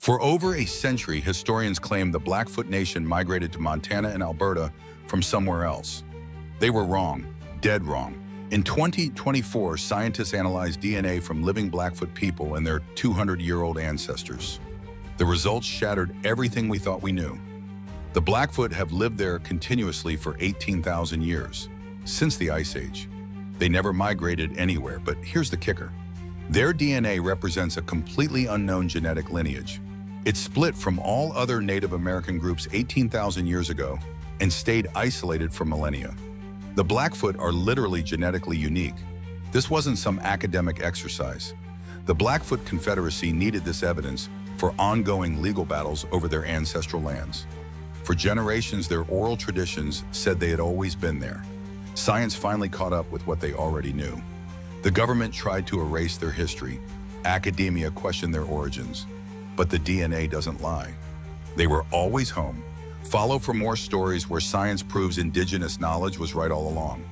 For over a century, historians claim the Blackfoot Nation migrated to Montana and Alberta from somewhere else. They were wrong, dead wrong. In 2024, scientists analyzed DNA from living Blackfoot people and their 200-year-old ancestors. The results shattered everything we thought we knew. The Blackfoot have lived there continuously for 18,000 years, since the Ice Age. They never migrated anywhere, but here's the kicker. Their DNA represents a completely unknown genetic lineage. It split from all other Native American groups 18,000 years ago and stayed isolated for millennia. The Blackfoot are literally genetically unique. This wasn't some academic exercise. The Blackfoot Confederacy needed this evidence for ongoing legal battles over their ancestral lands. For generations, their oral traditions said they had always been there. Science finally caught up with what they already knew. The government tried to erase their history. Academia questioned their origins. But the DNA doesn't lie. They were always home. Follow for more stories where science proves indigenous knowledge was right all along.